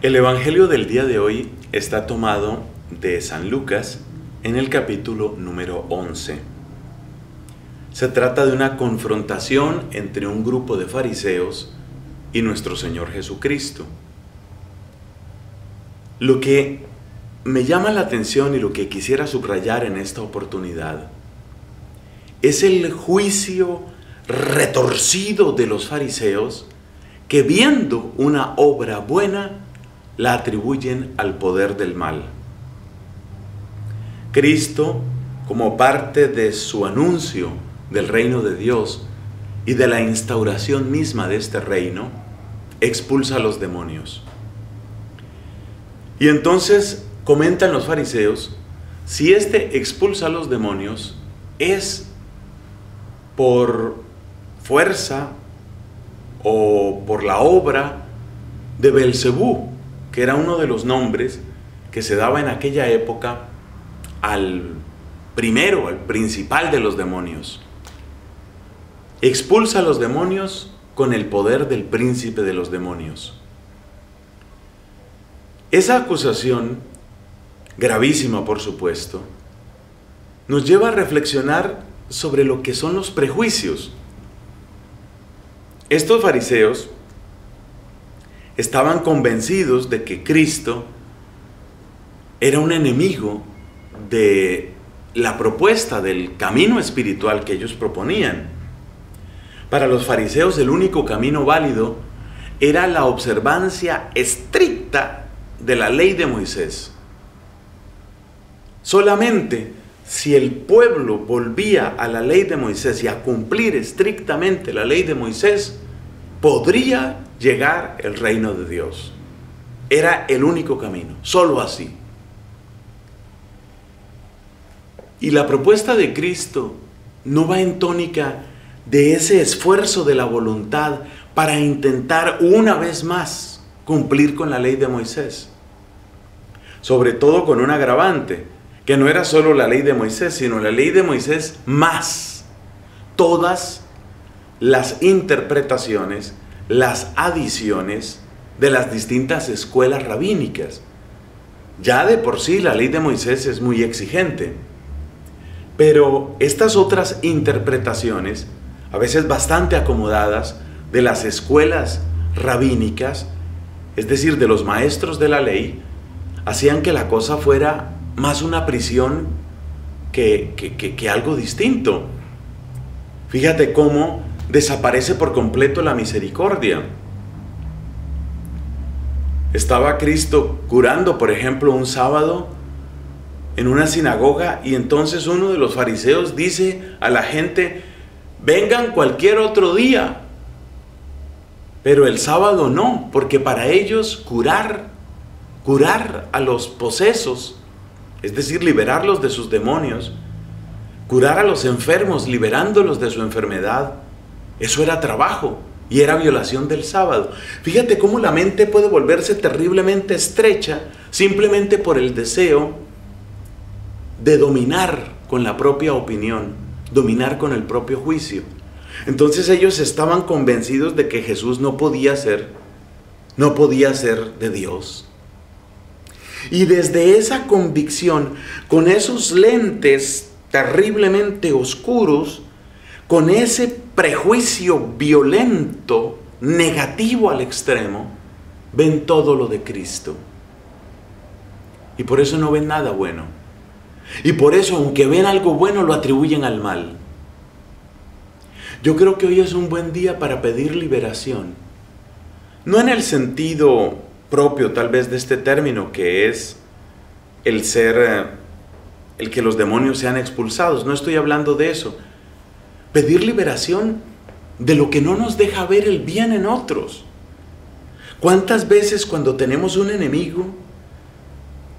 El Evangelio del día de hoy está tomado de San Lucas en el capítulo número 11. Se trata de una confrontación entre un grupo de fariseos y nuestro Señor Jesucristo. Lo que me llama la atención y lo que quisiera subrayar en esta oportunidad es el juicio retorcido de los fariseos que viendo una obra buena la atribuyen al poder del mal. Cristo, como parte de su anuncio del reino de Dios y de la instauración misma de este reino, expulsa a los demonios. Y entonces comentan los fariseos, si éste expulsa a los demonios, es por fuerza o por la obra de Belcebú, que era uno de los nombres que se daba en aquella época al primero, al principal de los demonios. Expulsa a los demonios con el poder del príncipe de los demonios. Esa acusación, gravísima por supuesto, nos lleva a reflexionar sobre lo que son los prejuicios. Estos fariseos estaban convencidos de que Cristo era un enemigo de la propuesta del camino espiritual que ellos proponían. Para los fariseos el único camino válido era la observancia estricta de la ley de Moisés. Solamente si el pueblo volvía a la ley de Moisés y a cumplir estrictamente la ley de Moisés, podría llegar el reino de Dios. Era el único camino, solo así. Y la propuesta de Cristo no va en tónica de ese esfuerzo de la voluntad para intentar una vez más cumplir con la ley de Moisés. Sobre todo con un agravante, que no era solo la ley de Moisés, sino la ley de Moisés más todas las interpretaciones, las adiciones de las distintas escuelas rabínicas. Ya de por sí la ley de Moisés es muy exigente, pero estas otras interpretaciones, a veces bastante acomodadas, de las escuelas rabínicas, es decir, de los maestros de la ley, hacían que la cosa fuera más una prisión que, que, algo distinto. Fíjate cómo desaparece por completo la misericordia. Estaba Cristo curando, por ejemplo, un sábado en una sinagoga y entonces uno de los fariseos dice a la gente, vengan cualquier otro día, pero el sábado no, porque para ellos curar, curar a los posesos, es decir, liberarlos de sus demonios, curar a los enfermos, liberándolos de su enfermedad. Eso era trabajo y era violación del sábado. Fíjate cómo la mente puede volverse terriblemente estrecha simplemente por el deseo de dominar con la propia opinión, dominar con el propio juicio. Entonces ellos estaban convencidos de que Jesús no podía ser, no podía ser de Dios. Y desde esa convicción, con esos lentes terriblemente oscuros, con ese prejuicio violento, negativo al extremo, ven todo lo de Cristo. Y por eso no ven nada bueno. Y por eso, aunque ven algo bueno, lo atribuyen al mal. Yo creo que hoy es un buen día para pedir liberación. No en el sentido propio tal vez de este término que es el ser, eh, el que los demonios sean expulsados. No estoy hablando de eso. Pedir liberación de lo que no nos deja ver el bien en otros. ¿Cuántas veces cuando tenemos un enemigo,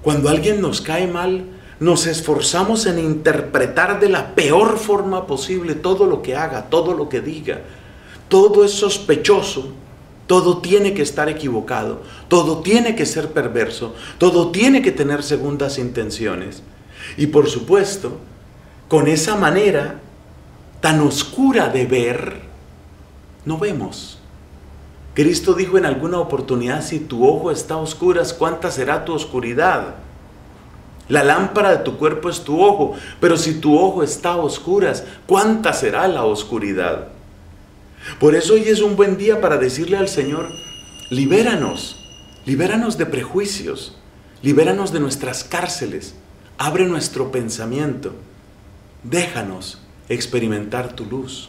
cuando alguien nos cae mal, nos esforzamos en interpretar de la peor forma posible todo lo que haga, todo lo que diga? Todo es sospechoso todo tiene que estar equivocado, todo tiene que ser perverso, todo tiene que tener segundas intenciones. Y por supuesto, con esa manera tan oscura de ver, no vemos. Cristo dijo en alguna oportunidad, si tu ojo está a oscuras, ¿cuánta será tu oscuridad? La lámpara de tu cuerpo es tu ojo, pero si tu ojo está a oscuras, ¿cuánta será la oscuridad? Por eso hoy es un buen día para decirle al Señor, libéranos, libéranos de prejuicios, libéranos de nuestras cárceles, abre nuestro pensamiento, déjanos experimentar tu luz.